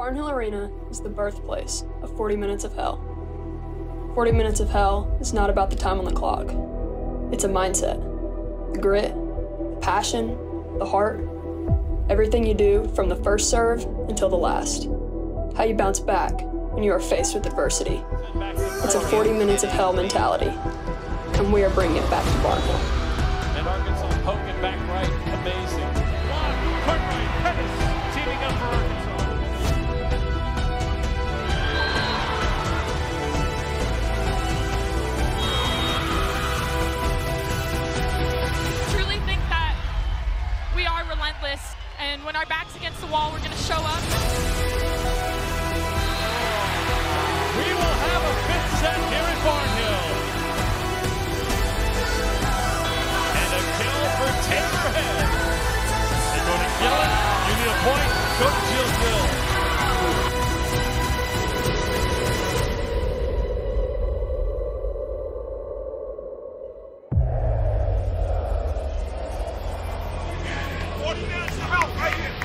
Barnhill Arena is the birthplace of 40 Minutes of Hell. 40 Minutes of Hell is not about the time on the clock. It's a mindset. The grit, the passion, the heart, everything you do from the first serve until the last. How you bounce back when you are faced with adversity. It's a 40 Minutes of Hell mentality, and we are bringing it back to Barnhill. Relentless, and when our back's against the wall, we're going to show up. We will have a fifth set here at Barnhill. And a kill for Taylor Head. They go to Gillen. You need a point. Go to Jill help right here.